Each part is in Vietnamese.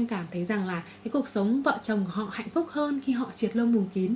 em cảm thấy rằng là cái cuộc sống vợ chồng của họ hạnh phúc hơn khi họ triệt lông vùng kín.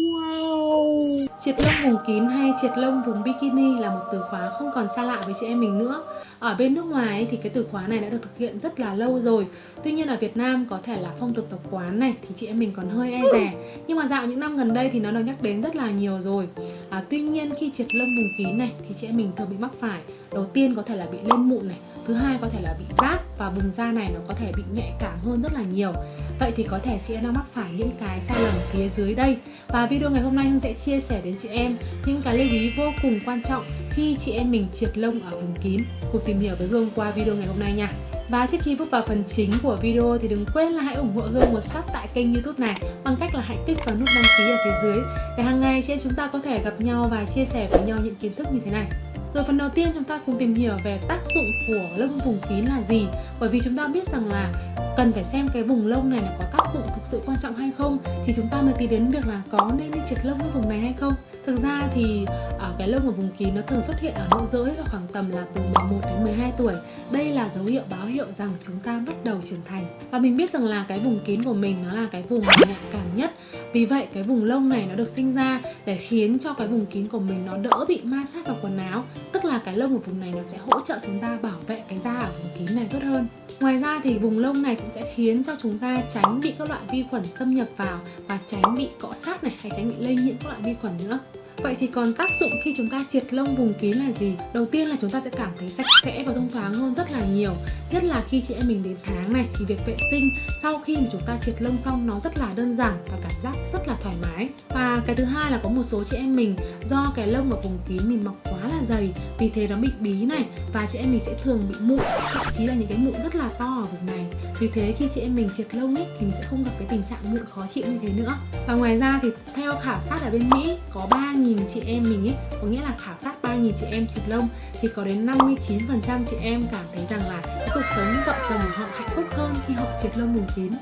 Wow! Triệt lông vùng kín hay triệt lông vùng bikini là một từ khóa không còn xa lạ với chị em mình nữa. Ở bên nước ngoài ấy, thì cái từ khóa này đã được thực hiện rất là lâu rồi. Tuy nhiên ở Việt Nam có thể là phong tục tập quán này thì chị em mình còn hơi e rè Nhưng mà dạo những năm gần đây thì nó được nhắc đến rất là nhiều rồi. À, Tuy nhiên khi triệt lông vùng kín này thì chị em mình thường bị mắc phải. Đầu tiên có thể là bị lên mụn này Thứ hai có thể là bị rát và vùng da này nó có thể bị nhạy cảm hơn rất là nhiều. Vậy thì có thể chị em đang mắc phải những cái sai lầm phía dưới đây. Và video ngày hôm nay Hương sẽ chia sẻ đến chị em những cái lưu ý vô cùng quan trọng khi chị em mình triệt lông ở vùng kín. Cùng tìm hiểu với Hương qua video ngày hôm nay nha. Và trước khi bước vào phần chính của video thì đừng quên là hãy ủng hộ Hương một shot tại kênh youtube này bằng cách là hãy kích vào nút đăng ký ở phía dưới để hàng ngày chị em chúng ta có thể gặp nhau và chia sẻ với nhau những kiến thức như thế này. Rồi phần đầu tiên chúng ta cùng tìm hiểu về tác dụng của lông vùng kín là gì. Bởi vì chúng ta biết rằng là cần phải xem cái vùng lông này là có tác dụng thực sự quan trọng hay không, Thì chúng ta mới tìm đến việc là có nên đi triệt lông cái vùng này hay không. Thực ra thì ở cái lông ở vùng kín nó thường xuất hiện ở nữ giới vào khoảng tầm là từ 11 đến 12 tuổi. Đây là dấu hiệu báo hiệu rằng chúng ta bắt đầu trưởng thành. Và mình biết rằng là cái vùng kín của mình nó là cái vùng nhạy cảm nhất. Vì vậy, cái vùng lông này nó được sinh ra để khiến cho cái vùng kín của mình nó đỡ bị ma sát vào quần áo tức là cái lông ở vùng này nó sẽ hỗ trợ chúng ta bảo vệ cái da ở vùng kín này tốt hơn. Ngoài ra thì vùng lông này cũng sẽ khiến cho chúng ta tránh bị các loại vi khuẩn xâm nhập vào và tránh bị cọ sát này, hay tránh bị lây nhiễm các loại vi khuẩn nữa. Vậy thì còn tác dụng khi chúng ta triệt lông vùng kín là gì? Đầu tiên là chúng ta sẽ cảm thấy sạch sẽ và thông thoáng hơn rất là nhiều, Nhất là khi chị em mình đến tháng này thì việc vệ sinh sau khi mà chúng ta triệt lông xong nó rất là đơn giản và cảm giác rất là thoải mái. Và cái thứ hai là có một số chị em mình do cái lông ở vùng kín mình mọc quá là dày, Vì thế nó bị bí này và chị em mình sẽ thường bị mụn, Thậm chí là những cái mụn rất là to ở vùng này. Vì thế khi chị em mình triệt lông ấy thì mình sẽ không gặp cái tình trạng mụn khó chịu như thế nữa. Và ngoài ra thì theo khảo sát ở bên Mỹ có 3.000 chị em mình ấy có nghĩa là khảo sát 3.000 chị em triệt lông thì có đến 59% chị em cảm thấy rằng là cuộc sống vợ chồng của họ hạnh phúc hơn khi họ triệt lông vùng kín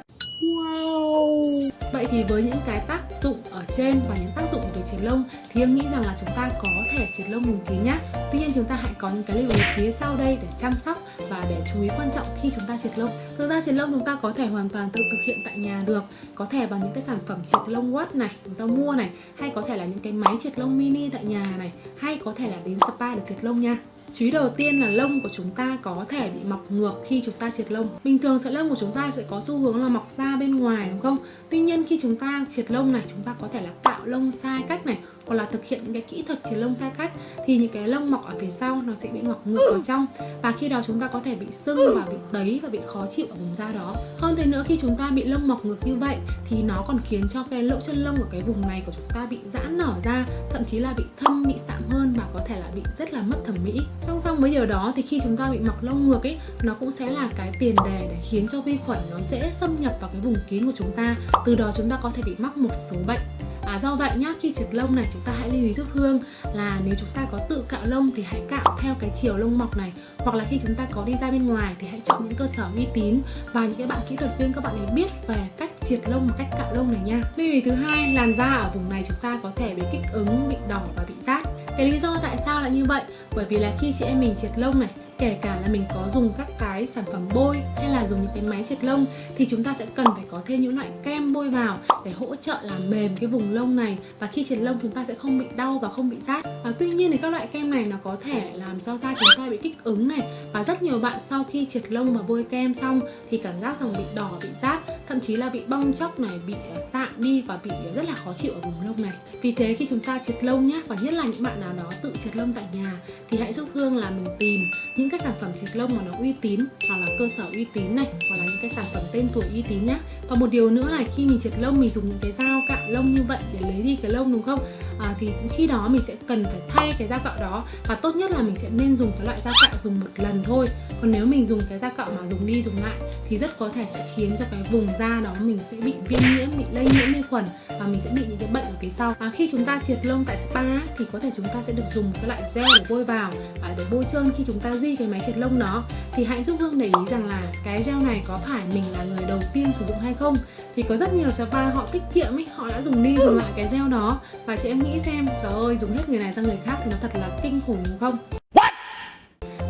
Wow! Vậy thì với những cái tác dụng ở trên và những tác dụng về triệt lông thì em nghĩ rằng là chúng ta có thể triệt lông vùng kín nhá. Tuy nhiên chúng ta hãy có những cái lưu ý phía sau đây để chăm sóc và để chú ý quan trọng khi chúng ta triệt lông. Thực ra triệt lông chúng ta có thể hoàn toàn tự thực hiện tại nhà được, Có thể bằng những cái sản phẩm triệt lông watt này chúng ta mua này, Hay có thể là những cái máy triệt lông mini tại nhà này, Hay có thể là đến spa để triệt lông nha. Chú ý đầu tiên là lông của chúng ta có thể bị mọc ngược khi chúng ta triệt lông. Bình thường sợi lông của chúng ta sẽ có xu hướng là mọc ra bên ngoài, đúng không? Tuy nhiên khi chúng ta triệt lông này, chúng ta có thể là cạo lông sai cách này, hoặc là thực hiện những cái kỹ thuật triệt lông sai cách, thì những cái lông mọc ở phía sau nó sẽ bị ngọc ngược ở trong. Và khi đó chúng ta có thể bị sưng và bị tấy và bị khó chịu ở vùng da đó. Hơn thế nữa, khi chúng ta bị lông mọc ngược như vậy, thì nó còn khiến cho cái lỗ chân lông ở cái vùng này của chúng ta bị giãn nở ra, thậm chí là bị thâm, bị sạm hơn và có thể là bị rất là mất thẩm mỹ song song với điều đó thì khi chúng ta bị mọc lông ngược ấy nó cũng sẽ là cái tiền đề để khiến cho vi khuẩn nó dễ xâm nhập vào cái vùng kín của chúng ta từ đó chúng ta có thể bị mắc một số bệnh À, do vậy nhá, khi triệt lông này chúng ta hãy lưu ý giúp Hương là nếu chúng ta có tự cạo lông thì hãy cạo theo cái chiều lông mọc này hoặc là khi chúng ta có đi ra bên ngoài thì hãy chọn những cơ sở uy tín và những cái bạn kỹ thuật viên các bạn ấy biết về cách triệt lông và cách cạo lông này nha. Lưu ý thứ hai, làn da ở vùng này chúng ta có thể bị kích ứng, bị đỏ và bị rát. Cái lý do tại sao lại như vậy? Bởi vì là khi chị em mình triệt lông này kể cả là mình có dùng các cái sản phẩm bôi hay là dùng những cái máy triệt lông thì chúng ta sẽ cần phải có thêm những loại kem bôi vào để hỗ trợ làm mềm cái vùng lông này. Và khi triệt lông chúng ta sẽ không bị đau và không bị rát. À, tuy nhiên thì các loại kem này nó có thể làm cho da chúng ta bị kích ứng này. Và rất nhiều bạn sau khi triệt lông và bôi kem xong thì cảm giác rằng bị đỏ bị rát thậm chí là bị bong chóc này bị sạn sạm đi và bị rất là khó chịu ở vùng lông này. Vì thế khi chúng ta triệt lông nhé và nhất là những bạn nào đó tự triệt lông tại nhà thì hãy giúp hương là mình tìm những những cái sản phẩm xịt lông mà nó uy tín, hoặc là cơ sở uy tín này, hoặc là những cái sản phẩm tên tuổi uy tín nhá. Và một điều nữa là khi mình xịt lông, mình dùng những cái dao lông như vậy để lấy đi cái lông đúng không? À, thì khi đó mình sẽ cần phải thay cái dao cạo đó và tốt nhất là mình sẽ nên dùng cái loại dao cạo dùng một lần thôi. Còn nếu mình dùng cái dao cạo mà dùng đi dùng lại thì rất có thể sẽ khiến cho cái vùng da đó mình sẽ bị viêm nhiễm bị lây nhiễm vi khuẩn và mình sẽ bị những cái bệnh ở phía sau. À, khi chúng ta triệt lông tại spa thì có thể chúng ta sẽ được dùng cái loại gel để bôi vào à, để bôi trơn khi chúng ta di cái máy triệt lông đó. Thì hãy giúp hương để ý rằng là cái gel này có phải mình là người đầu tiên sử dụng hay không? Vì có rất nhiều spa họ tiết kiệm ấy họ đã dùng đi dùng lại cái gel đó. Và chị em nghĩ xem trời ơi dùng hết người này sang người khác thì nó thật là kinh khủng đúng không?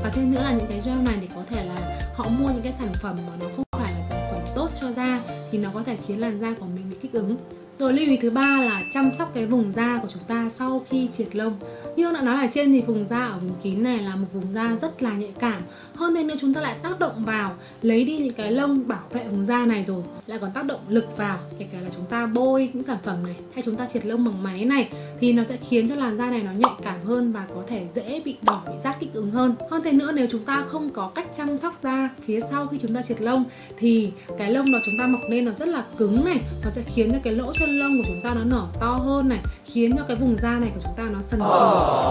Và thêm nữa là những cái gel này thì có thể là họ mua những cái sản phẩm mà nó không phải là sản phẩm tốt cho da thì nó có thể khiến làn da của mình bị kích ứng rồi lưu ý thứ ba là chăm sóc cái vùng da của chúng ta sau khi triệt lông. Như đã nói ở trên thì vùng da ở vùng kín này là một vùng da rất là nhạy cảm. Hơn thế nữa chúng ta lại tác động vào lấy đi những cái lông bảo vệ vùng da này rồi, lại còn tác động lực vào, kể cả là chúng ta bôi những sản phẩm này hay chúng ta triệt lông bằng máy này thì nó sẽ khiến cho làn da này nó nhạy cảm hơn và có thể dễ bị đỏ, bị rát kích ứng hơn. Hơn thế nữa nếu chúng ta không có cách chăm sóc da phía sau khi chúng ta triệt lông thì cái lông đó chúng ta mọc lên nó rất là cứng này, nó sẽ khiến cho cái lỗ chân lông của chúng ta nó nở to hơn này khiến cho cái vùng da này của chúng ta nó sần sùi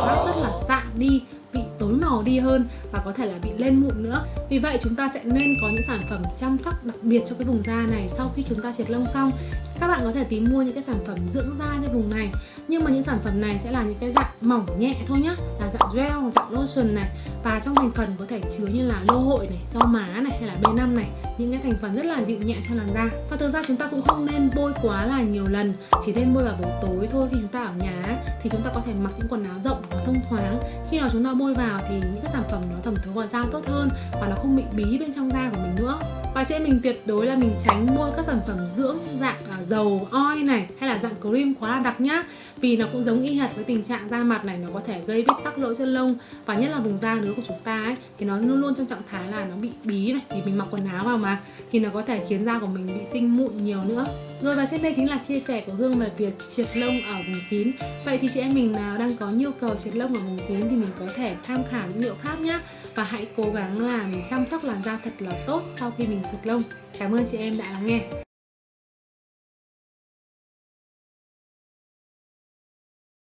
phát rất là sạm đi bị tối màu đi hơn và có thể là bị lên mụn nữa. Vì vậy chúng ta sẽ nên có những sản phẩm chăm sóc đặc biệt cho cái vùng da này sau khi chúng ta triệt lông xong các bạn có thể tìm mua những cái sản phẩm dưỡng da cho vùng này. Nhưng mà những sản phẩm này sẽ là những cái dạng mỏng nhẹ thôi nhá. Là dạng gel, dạng lotion này. Và trong thành phần có thể chứa như là lô hội này, rau má này, hay là B5 này. Những cái thành phần rất là dịu nhẹ cho làn da. Và thực ra chúng ta cũng không nên bôi quá là nhiều lần. Chỉ nên bôi vào buổi tối thôi khi chúng ta ở nhà thì chúng ta có thể mặc những quần áo rộng và thông thoáng. Khi nào chúng ta bôi vào thì những cái sản phẩm nó thẩm thấu vào da tốt hơn. Và nó không bị bí bên trong da của mình nữa và chị mình tuyệt đối là mình tránh mua các sản phẩm dưỡng dạng uh, dầu oi này hay là dạng cream quá là đặc nhá. Vì nó cũng giống y hệt với tình trạng da mặt này nó có thể gây vết tắc lỗ chân lông và nhất là vùng da đứa của chúng ta ấy thì nó luôn luôn trong trạng thái là nó bị bí này vì mình mặc quần áo vào mà thì nó có thể khiến da của mình bị sinh mụn nhiều nữa rồi và trên đây chính là chia sẻ của Hương về việc triệt lông ở vùng kín. Vậy thì chị em mình nào đang có nhu cầu triệt lông ở vùng kín thì mình có thể tham khảo những liệu pháp nhé Và hãy cố gắng là mình chăm sóc làn da thật là tốt sau khi mình triệt lông. Cảm ơn chị em đã lắng nghe.